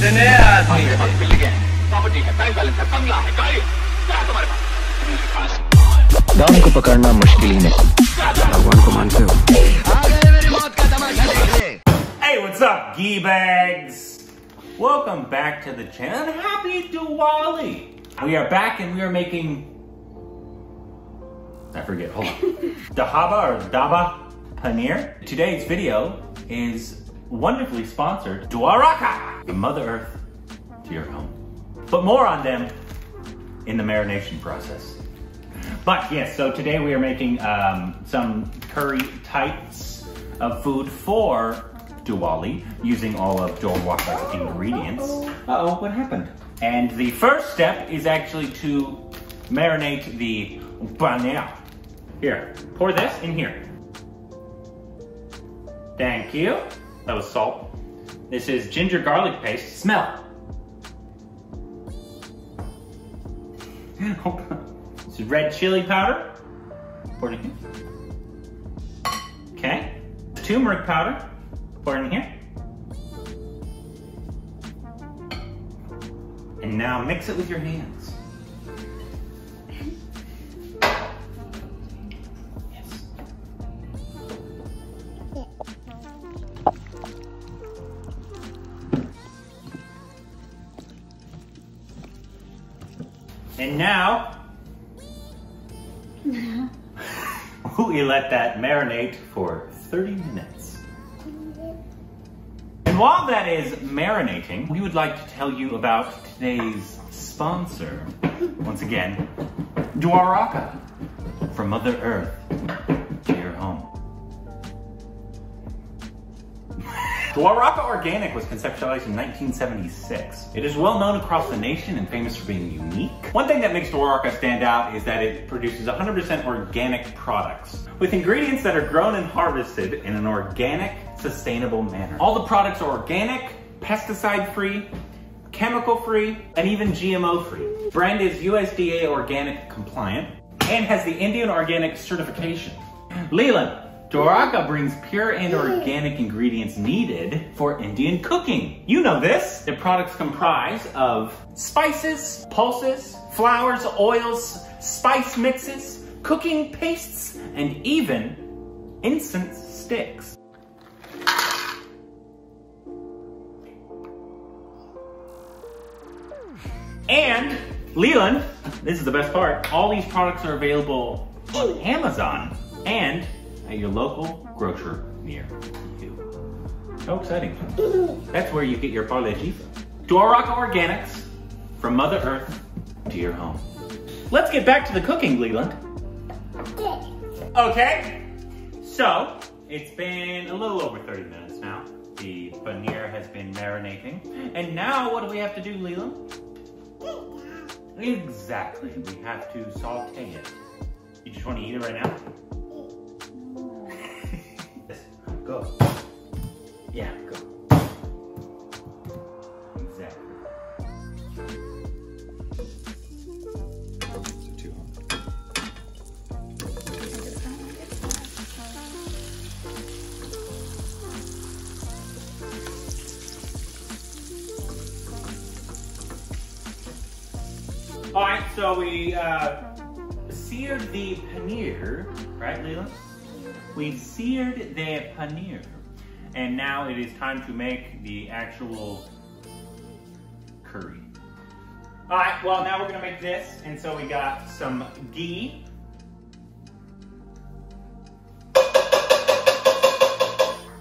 मेरे पास बिल्डिंग है प्रॉपर्टी है बैंक बैलेंस है बंगला है गाड़ी है। क्या है तुम्हारे पास मेरे पास दाम को पकड़ना मुश्किल ही नहीं भगवान को मानते हो Hey, what's up, gee bags? Welcome back to the channel and happy Diwali! We are back and we are making. I forget, hold on. Dahaba or Daba Paneer. Today's video is wonderfully sponsored Dwaraka, the Mother Earth to your home. But more on them in the marination process. But yes, so today we are making um, some curry types of food for Diwali using all of Dwaraka's ingredients. Uh-oh, what happened? And the first step is actually to marinate the paneer. Here, pour this in here. Thank you. That was salt. This is ginger garlic paste. Smell. this is red chili powder. Pour it in here. Okay. Turmeric powder. Pour it in here. And now mix it with your hands. And now, we let that marinate for 30 minutes. And while that is marinating, we would like to tell you about today's sponsor. Once again, Dwaraka from Mother Earth Dwaraka Organic was conceptualized in 1976. It is well known across the nation and famous for being unique. One thing that makes Dwaraka stand out is that it produces 100% organic products with ingredients that are grown and harvested in an organic, sustainable manner. All the products are organic, pesticide-free, chemical-free, and even GMO-free. Brand is USDA organic compliant and has the Indian organic certification. Leland, Dwaraka brings pure and organic ingredients needed for Indian cooking. You know this. The products comprise of spices, pulses, flours, oils, spice mixes, cooking pastes, and even incense sticks. And Leland, this is the best part, all these products are available on Amazon and at your local grocer near you. How exciting. That's where you get your Parle-G from. Dwaraka Organics, from Mother Earth to your home. Let's get back to the cooking, Leland. Okay, so it's been a little over 30 minutes now. The paneer has been marinating. And now what do we have to do, Leland? Exactly, we have to saute it. You just want to eat it right now? Go. Yeah, go. Exactly. All right, so we uh, seared the paneer, right, Leland? We seared the paneer, and now it is time to make the actual curry. All right, well, now we're gonna make this, and so we got some ghee.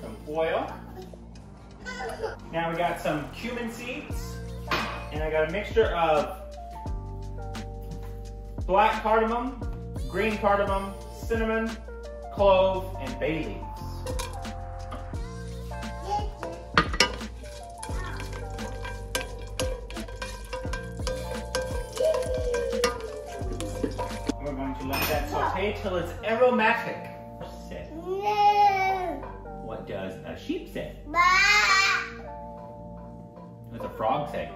Some oil. Now we got some cumin seeds, and I got a mixture of black cardamom, green cardamom, cinnamon, clove, and bay leaves. We're going to let that saute till it's aromatic. What does a sheep say? What's a frog say?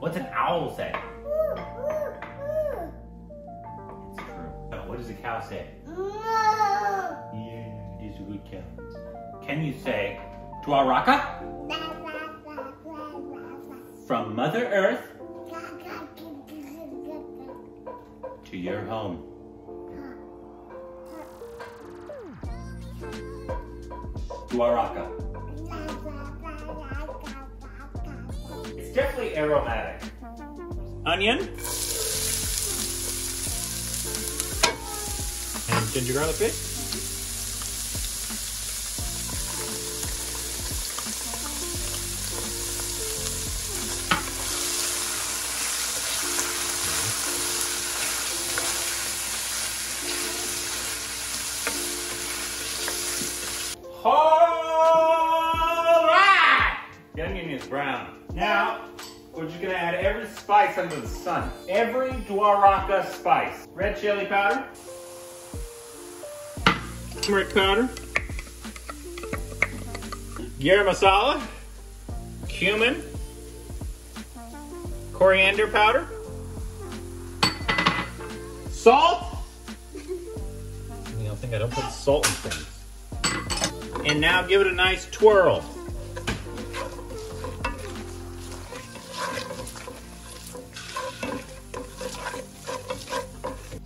What's an owl say? It's true. Oh, what does a cow say? Yeah, it is a good cow. Can you say Dwaraka? From Mother Earth to your home. Duaraka. It's definitely aromatic. Onion. Ginger garlic paste. Brown. Now, we're just gonna add every spice under the sun. Every Dwaraka spice. Red chili powder. Turmeric powder. Garam masala. Cumin. Coriander powder. Salt. You don't think I don't put salt in things. And now give it a nice twirl.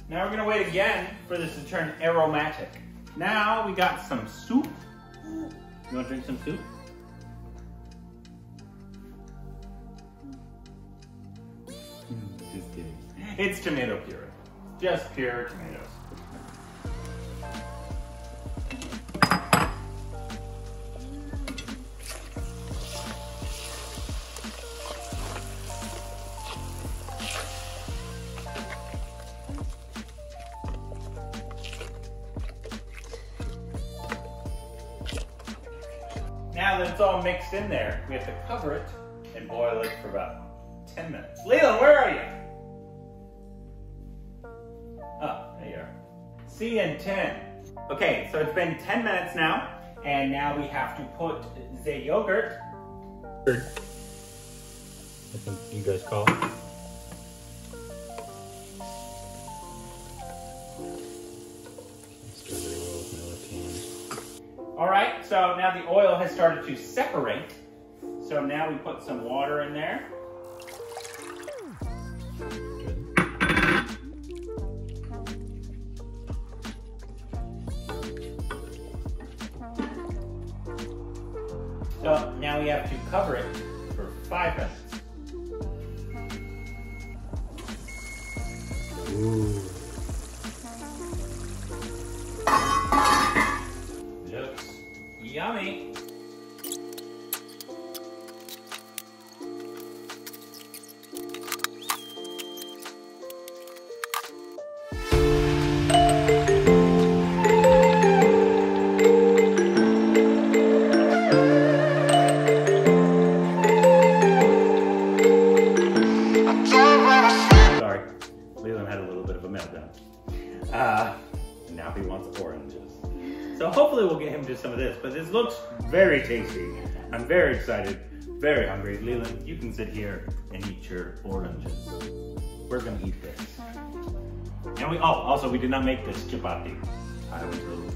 Now we're gonna wait again for this to turn aromatic. Now we got some soup. You wanna drink some soup? Mm, kidding. It's tomato puree. Just pure tomatoes. That it's all mixed in there, we have to cover it and boil it for about 10 minutes. Leland, where are you? Oh, there you are. C and 10. Okay, so it's been 10 minutes now, and now we have to put the yogurt. I think you guys call it. So now the oil has started to separate. So now we put some water in there. So now we have to cover it for five minutes. Looks yummy. Sorry, Leland had a little bit of a meltdown. Uh, So hopefully we'll get him to some of this, but this looks very tasty. I'm very excited, very hungry. Leland, you can sit here and eat your oranges. We're gonna eat this. And we, oh, also we did not make this chapati. I went to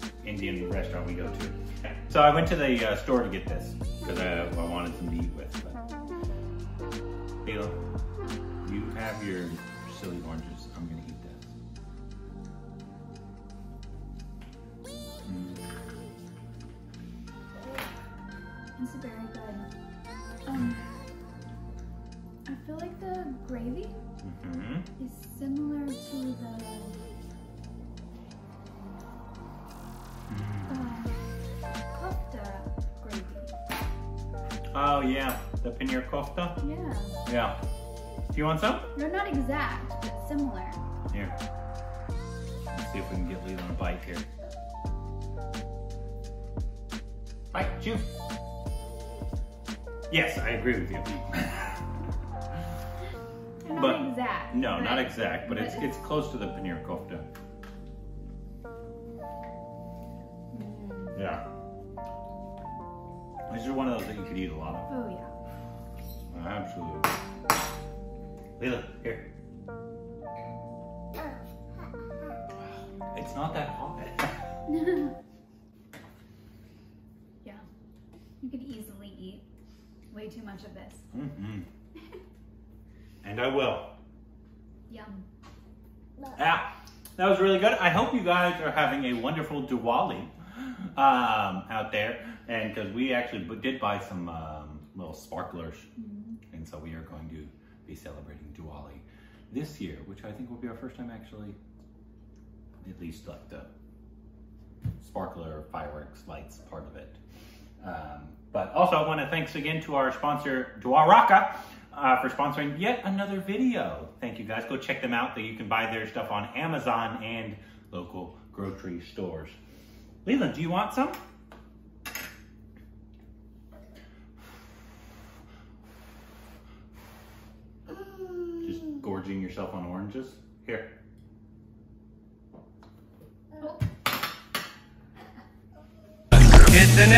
the Indian restaurant we go to. So I went to the uh, store to get this because I, I wanted some to eat with. But. Leland, you have your silly oranges. It's very good. Um, I feel like the gravy Mhm. is similar to the um, kofta gravy. Oh yeah, the paneer kofta. Yeah, Yeah. Do you want some? they're not exact, but similar. Here. Let's see if we can get Leland a bite here. Bite, chew. Yes, I agree with you. Not But- exact. No, not exact, but it's but it's close to the paneer kofta. Mm. Yeah. This is one of those that you could eat a lot of. Oh yeah. Absolutely. Leland, here. It's not that hot. yeah. You could easily way too much of this. hmm And I will. Yum. Yeah, that was really good. I hope you guys are having a wonderful Diwali um, out there. And because we actually did buy some um, little sparklers. And so we are going to be celebrating Diwali this year, which I think will be our first time actually, at least like the sparkler fireworks lights part of it. Um, but also I want to thanks again to our sponsor, Dwaraka, uh, for sponsoring yet another video. Thank you guys. Go check them out. You can buy their stuff on Amazon and local grocery stores. Leland, do you want some? Just gorging yourself on oranges? Here. It's an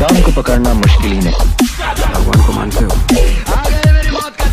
दाम को पकड़ना मुश्किल ही नहीं भगवान को मानते हो आ गए मेरी मौत का